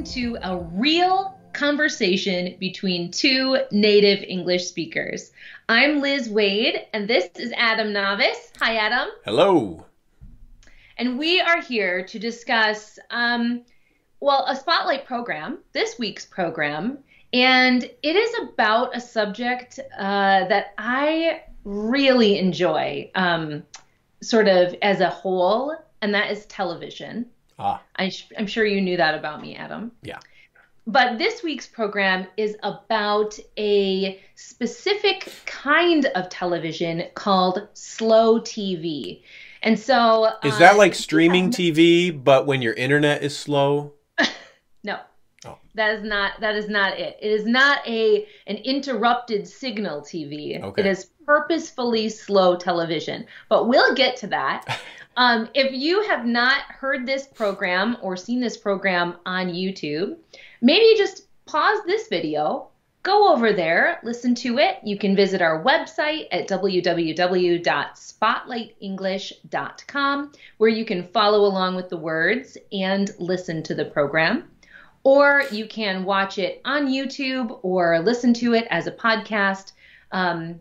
welcome to a real conversation between two native English speakers. I'm Liz Waid, and this is Adam Navis. Hi, Adam. Hello. And we are here to discuss, um, well, a spotlight program, this week's program, and it is about a subject uh, that I really enjoy, um, sort of as a whole, and that is television. Ah, I am sure you knew that about me, Adam. yeah. But this week's program is about a specific kind of television called slow TV. And so Is uh, that like streaming TV, but when your internet is slow? No. Oh. That is not that is not it. It is not a an interrupted signal TV. Okay. It is purposefully slow television. But we'll get to that. um, if you have not heard this program or seen this program on YouTube, maybe just pause this video, go over there, listen to it. You can visit our website at www.spotlightenglish.com where you can follow along with the words and listen to the program or you can watch it on YouTube or listen to it as a podcast um,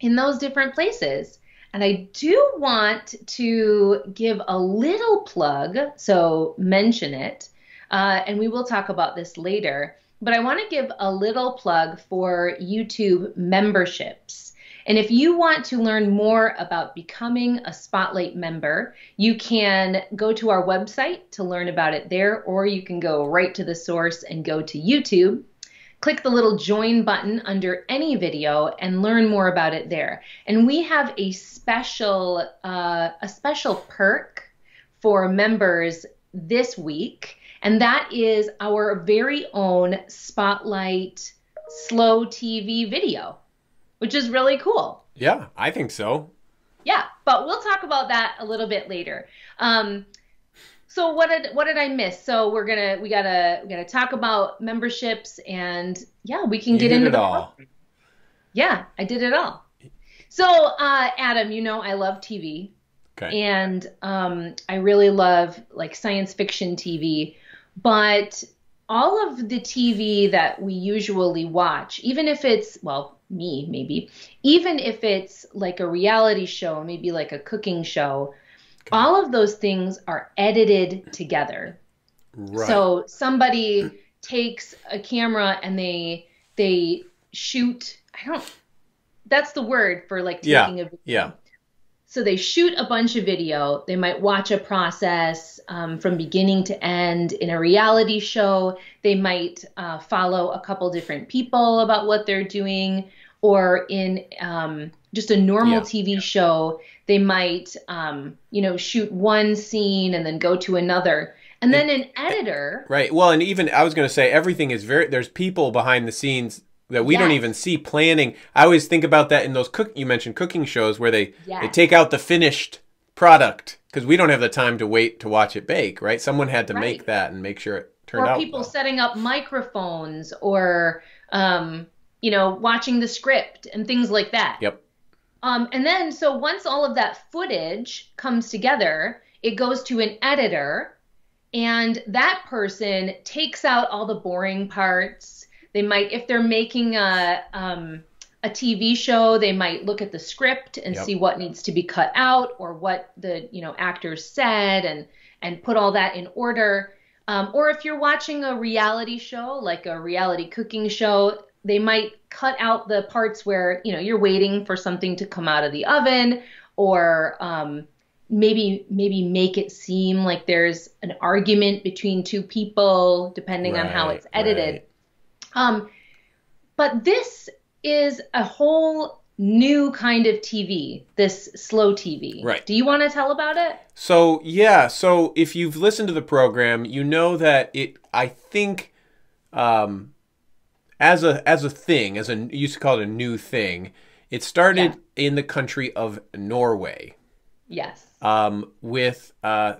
in those different places. And I do want to give a little plug, so mention it, uh, and we will talk about this later. But I want to give a little plug for YouTube memberships. And if you want to learn more about becoming a Spotlight member, you can go to our website to learn about it there, or you can go right to the source and go to YouTube. Click the little join button under any video and learn more about it there. And we have a special uh, a special perk for members this week, and that is our very own Spotlight Slow TV video which is really cool. Yeah, I think so. Yeah, but we'll talk about that a little bit later. Um, so what did what did I miss? So we're gonna we gotta we gotta talk about memberships and yeah, we can You get into it all. Yeah, I did it all. So uh, Adam, you know I love TV Okay. and um, I really love like science fiction TV, but all of the TV that we usually watch, even if it's well, me maybe, even if it's like a reality show, maybe like a cooking show, all of those things are edited together. right. So somebody takes a camera and they they shoot. I don't. That's the word for like Yeah, taking a video. yeah. So they shoot a bunch of video. They might watch a process um, from beginning to end. In a reality show, they might uh, follow a couple different people about what they're doing. Or in um, just a normal Yeah. TV show, they might, um, you know, shoot one scene and then go to another. And then an editor, Right. Well, and even I was going to say everything is very. There's people behind the scenes that we don't even see planning. I always think about that in those cook. You mentioned cooking shows where they they take out the finished product because we don't have the time to wait to watch it bake. Right. Someone had to make that and make sure it turned or out. people well. setting up microphones, or um, you know, watching the script and things like that. Yep. Um, and then, so once all of that footage comes together, it goes to an editor, and that person takes out all the boring parts. They might, if they're making a um, a TV show, they might look at the script and Yep. see what needs to be cut out or what the you know actors said, and and put all that in order. Um, or if you're watching a reality show, like a reality cooking show, they might cut out the parts where you know you're waiting for something to come out of the oven, or um, maybe maybe make it seem like there's an argument between two people, depending on how it's edited. right. Um, but this is a whole new kind of TV, this slow TV. Right. Do you want to tell about it? So yeah, so if you've listened to the program, you know that it. I think, um, as a as a thing, as a you used to call it a new thing, it started in the country of Norway. Yes. Um, with uh,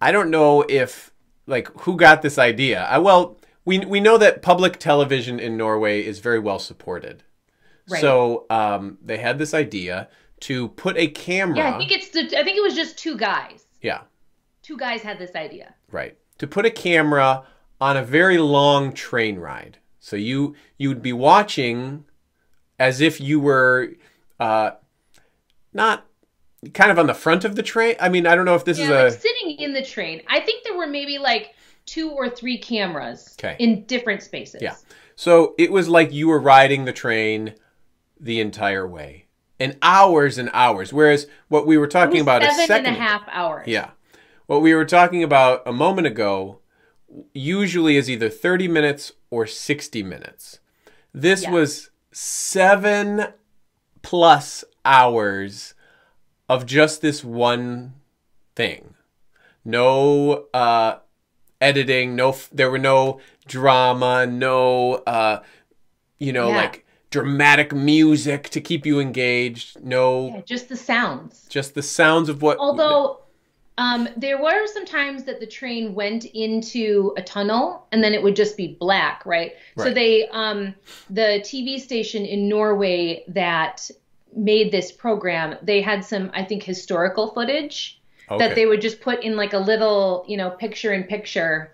I don't know if like who got this idea. I well, we we know that public television in Norway is very well supported. Right. So um, they had this idea to put a camera. Yeah, I think it's the. I think it was just two guys. yeah. Two guys had this idea. Right. to put a camera on a very long train ride. So you you would be watching as if you were uh, not kind of on the front of the train. I mean, I don't know if this yeah, is like a sitting in the train. I think there were maybe like two or three cameras Okay. in different spaces. Yeah. So it was like you were riding the train the entire way, and hours and hours. Whereas what we were talking about a second and a half hours. Yeah. What we were talking about a moment ago usually is either 30 minutes or 60 minutes. This Yeah. was seven plus hours of just this one thing. No uh, editing, no, there were no drama, no, uh, you know, Yeah. like dramatic music to keep you engaged, no, Yeah, just the sounds. just the sounds of what. Although um, there were some times that the train went into a tunnel and then it would just be black, right? So they, um, the TV station in Norway that made this program, they had some, I think, historical footage Okay. that they would just put in like a little, you know, picture in picture.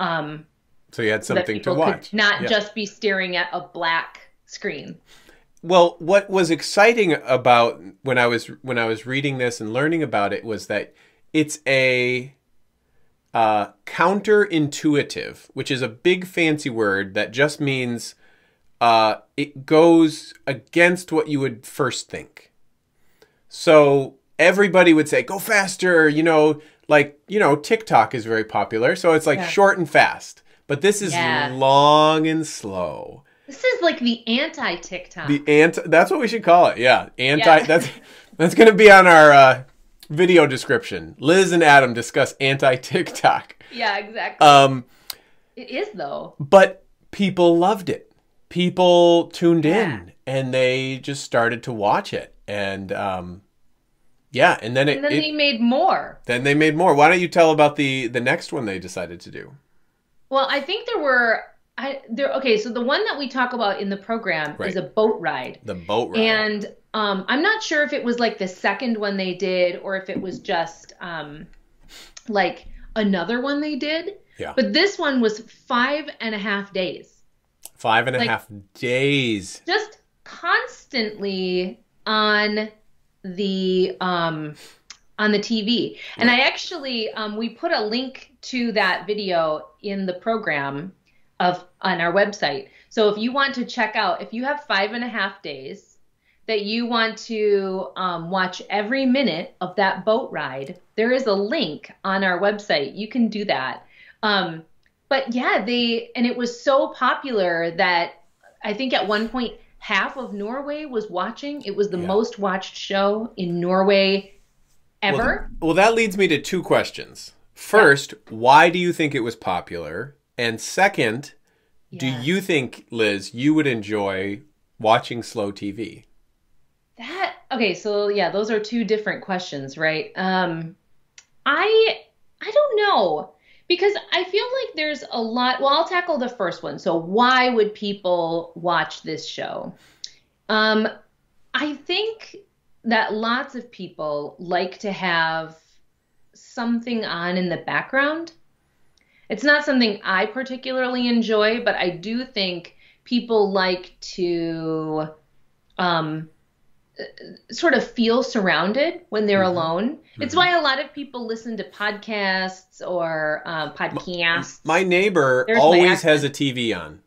Um, So you had so something to watch. not Yeah. just be staring at a black screen. Well, what was exciting about when I was when I was reading this and learning about it was that it's a uh, counterintuitive, which is a big fancy word that just means uh, it goes against what you would first think. So everybody would say, "Go faster," you know, like you know, TikTok is very popular, so it's like Yeah. short and fast. But this is Yeah. long and slow. This is like the anti TikTok. The anti that's what we should call it. Yeah. Anti Yeah. that's that's gonna be on our uh, video description. Liz and Adam discuss anti TikTok. yeah, exactly. Um it is though. but people loved it. People tuned Yeah. in and they just started to watch it. And um yeah, and then it, And then it- they made more. then they made more. Why don't you tell about the the next one they decided to do? Well, I think there were I there okay, so the one that we talk about in the program Right. is a boat ride. The boat ride. And um, I'm not sure if it was like the second one they did or if it was just um, like another one they did. Yeah. But this one was five and a half days. Five and a half days. Just constantly on the um, on the TV. And I actually um, we put a link to that video in the program of on our website. So if you want to check out, if you have five and a half days that you want to um, watch every minute of that boat ride, there is a link on our website. You can do that. Um, but yeah, they and it was so popular that I think at one point half of Norway was watching. It was the Yeah. most watched show in Norway ever. Well, well, that leads me to two questions. First, why do you think it was popular? And second, do you think, Liz, you would enjoy watching slow TV? That okay, so yeah, those are two different questions, right? Um I I don't know because I feel like there's a lot. Well, I'll tackle the first one. So why would people watch this show? Um I think that lots of people like to have something on in the background. It's not something I particularly enjoy, but I do think people like to um, sort of feel surrounded when they're Mhm. alone. It's why a lot of people listen to podcasts or um, podcasts. My neighbor There's my always has a. TV on.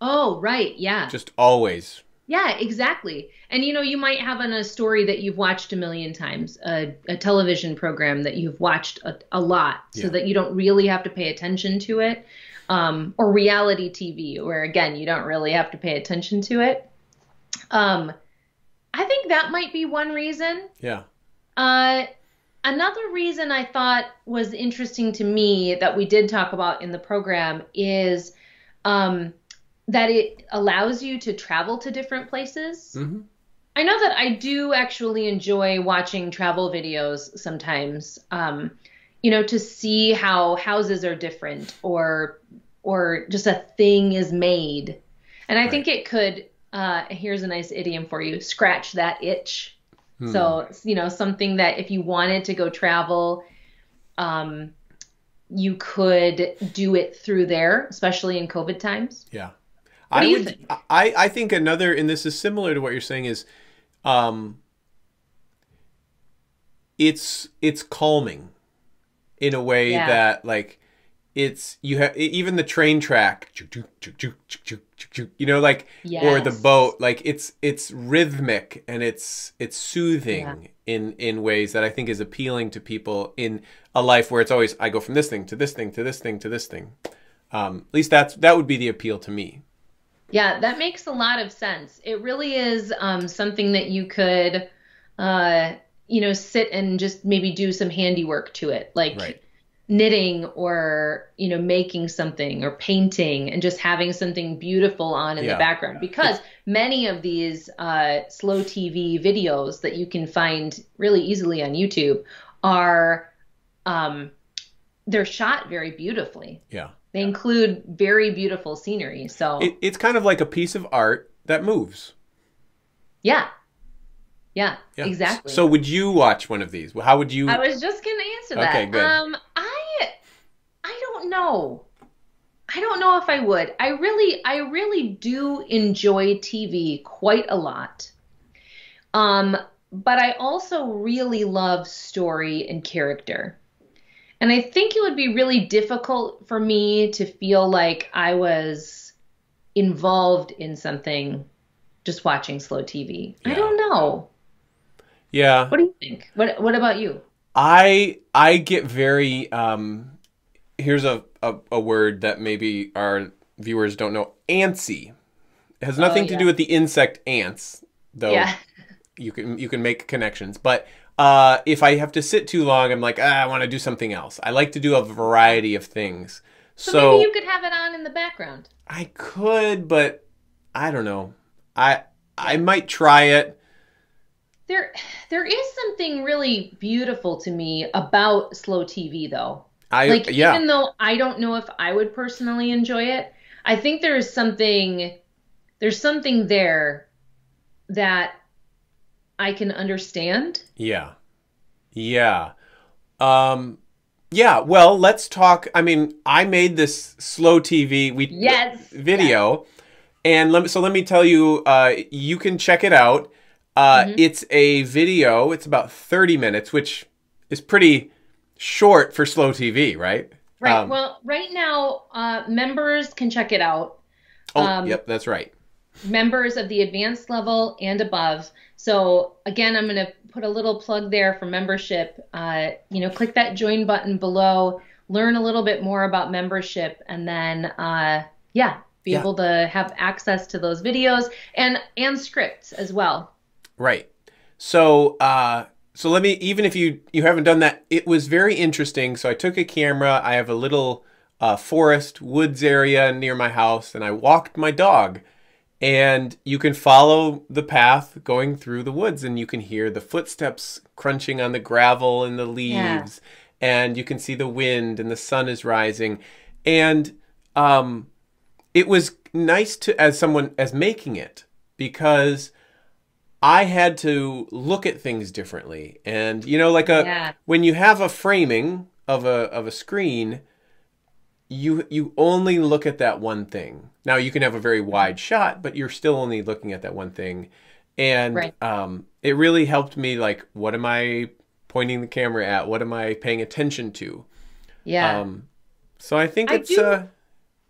oh, right, yeah. Just always. Yeah, exactly. And you know, you might have on a story that you've watched a million times, a, a television program that you've watched a, a lot, so Yeah. that you don't really have to pay attention to it, um, or reality TV, where again you don't really have to pay attention to it. Um, think that might be one reason. Yeah. Uh, another reason I thought was interesting to me that we did talk about in the program is um, that it allows you to travel to different places. hmm I know that I do actually enjoy watching travel videos sometimes. Um, you know, to see how houses are different or or just a thing is made. And I think it could uh, here's a nice idiom for you, scratch that itch. So, you know, something that if you wanted to go travel, um, you could do it through there, especially in COVID times. Yeah. What I would think? I, I think another and this is similar to what you're saying is um it's it's calming in a way Yeah. that like it's you have even the train track you know like or the boat like it's it's rhythmic and it's it's soothing in in ways that I think is appealing to people in a life where it's always I go from this thing to this thing to this thing to this thing. Um, at least that's that would be the appeal to me. Yeah, that makes a lot of sense. It really is um, something that you could, uh, you know, sit and just maybe do some handiwork to it, like Right. Knitting or you know making something or painting, and just having something beautiful on in Yeah. the background. Because many of these uh, slow TV videos that you can find really easily on YouTube are, um, they're shot very beautifully. yeah They include very beautiful scenery. So it, it's kind of like a piece of art that moves Yeah. Yeah, Yeah. exactly. So would you watch one of these? How would you? I was just gonna answer that. Okay, good. Um, don't know. I don't know if I would. I really I really do enjoy TV quite a lot. Um, but I also really love story and character. And I think it would be really difficult for me to feel like I was involved in something just watching slow TV. I don't know. yeah, What do you think? What What about you? I I get very um. Here's a, a a word that maybe our viewers don't know. Antsy. It has nothing to Oh, yeah. do with the insect ants, though. Yeah. You can you can make connections, but uh, if I have to sit too long, I'm like, ah, I want to do something else. I like to do a variety of things. So, So, maybe you could have it on in the background. I could, but I don't know. I I might try it. There, there is something really beautiful to me about slow TV, though. I Like, yeah. even though I don't know if I would personally enjoy it, I think there is something, there's something there that I can understand. Yeah. Yeah. Um yeah, well, let's talk. I mean, I made this slow TV we Yes, video and let me so let me tell you uh you can check it out. Uh Mm-hmm. it's a video. It's about 30 minutes, which is pretty short for slow TV, right? Right. Um, well, right now, uh, members can check it out. oh, um, yep, that's right. members of the advanced level and above. So again, I'm going to put a little plug there for membership. Uh, you know, click that join button below, learn a little bit more about membership, and then uh, yeah, be Yeah. able to have access to those videos and and scripts as well. Right. So, uh, so let me. Even if you you haven't done that, it was very interesting. So I took a camera. I have a little uh, forest woods area near my house, and I walked my dog. And you can follow the path going through the woods, and you can hear the footsteps crunching on the gravel and the leaves, and you can see the wind, and the sun is rising, and um, it was nice to as someone as making it because I had to look at things differently. And you know, like a Yeah. when you have a framing of a of a screen, you you only look at that one thing. Now you can have a very wide shot, but you're still only looking at that one thing. And Right. um, it really helped me like what am I pointing the camera at? What am I paying attention to? Yeah. Um, so I think I it's do- uh,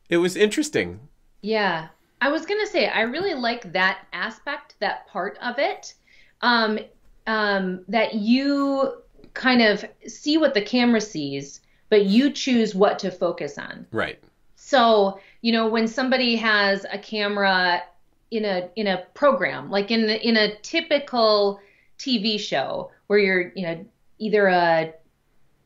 it was interesting. Yeah. I was going to say, I really like that aspect, that part of it. Um, um, that you kind of see what the camera sees, but you choose what to focus on. Right. So, you know, when somebody has a camera in a in a program, like in in a typical TV show where you're, you know, either a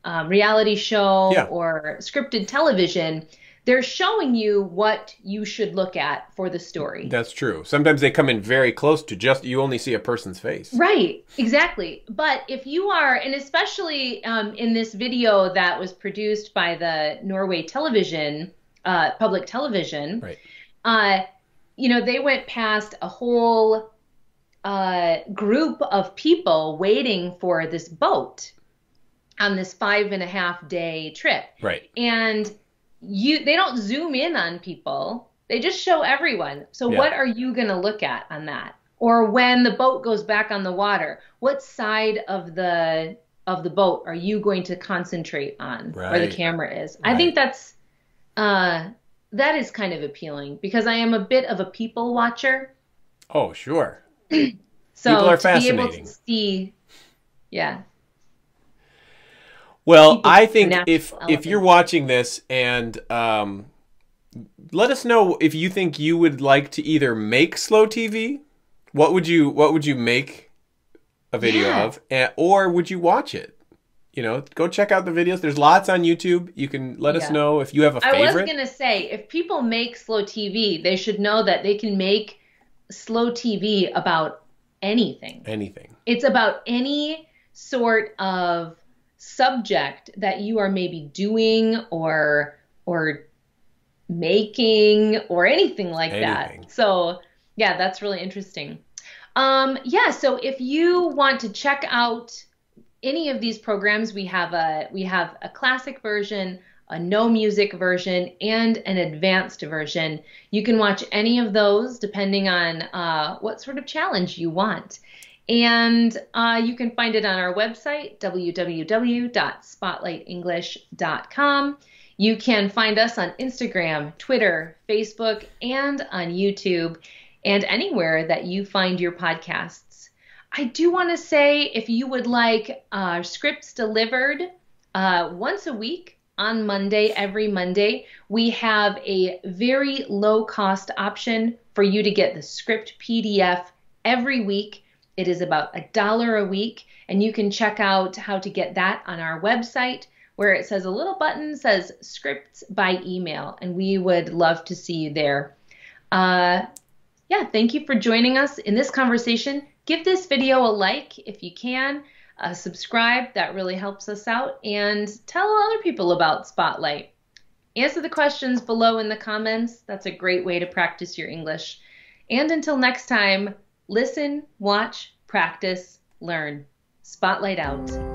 um, reality show Yeah. or scripted television, they're showing you what you should look at for the story. That's true. Sometimes they come in very close to just you only see a person's face. Right, exactly. But if you are, and especially um, in this video that was produced by the Norway television, uh, public television, Right. uh, you know, they went past a whole uh, group of people waiting for this boat. on this five and a half day trip. Right. And you they don't zoom in on people. They just show everyone. So Yeah. what are you going to look at on that? Or when the boat goes back on the water, what side of the of the boat are you going to concentrate on where the camera is? I think that's uh that is kind of appealing because I am a bit of a people watcher. Oh, sure. So People are to be able fascinating. to see yeah. Well, I think if if you're watching this and um, let us know if you think you would like to either make slow TV, what would you what would you make a video Yeah. of, and, or would you watch it? You know, go check out the videos. There's lots on YouTube. You can let us know if you have a I was gonna say, if people make slow TV, they should know that they can make slow TV about anything. Anything. It's about any sort of subject that you are maybe doing or or making or anything like Anything. that. So yeah, that's really interesting. Um, yeah, so if you want to check out any of these programs, we have a we have a classic version, a no music version, and an advanced version. You can watch any of those depending on uh, what sort of challenge you want. And uh, you can find it on our website, www.spotlightenglish.com. You can find us on Instagram, Twitter, Facebook, and on YouTube, and anywhere that you find your podcasts. I do want to say if you would like uh, scripts delivered uh, once a week on Monday, every Monday, we have a very low cost option for you to get the script PDF every week. It is about a dollar a week, and you can check out how to get that on our website where it says a little button says scripts by email, and we would love to see you there. Uh, yeah, thank you for joining us in this conversation. Give this video a like if you can, uh, subscribe, that really helps us out, and tell other people about Spotlight. Answer the questions below in the comments. That's a great way to practice your English. And until next time, listen, watch, practice, learn. Spotlight out.